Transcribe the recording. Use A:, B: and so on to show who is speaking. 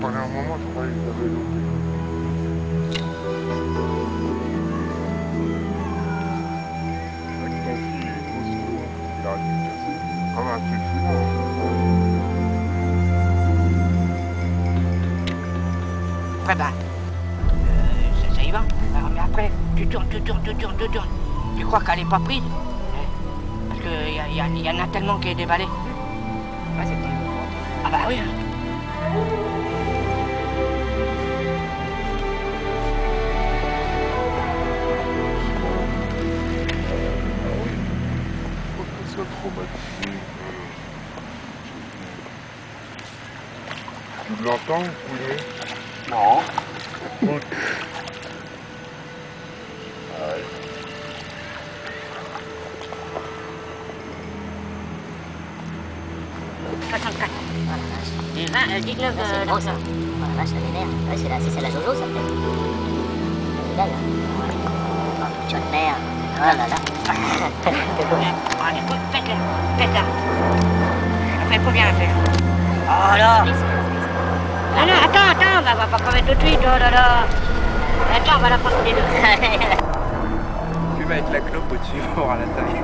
A: Pendant un moment, je croyais
B: ça, y va. Mais après, tu tournes, tu tournes, tu tournes, tu tournes. Tu crois qu'elle est pas prise hein? Parce qu'il y, a- y, a- y en a tellement qui est déballé.
C: Ouais, c'était
B: Ah bah oui.
A: Faut que ça soit traumatisé. Tu l'entends, oui
C: Non.
B: 64. Et 20, euh, 19
C: Ah, c'est
B: euh,
C: gros ça. La. Ouais, c'est la, c'est Jojo ça peut-être. Est belle. Oh, de. Oh là là.
B: Oh là Non, non, attends, attends, on va pas crever tout de suite, oh là là. Attends, on va la prendre deux.
D: Fume avec la clope au-dessus pour voir la taille.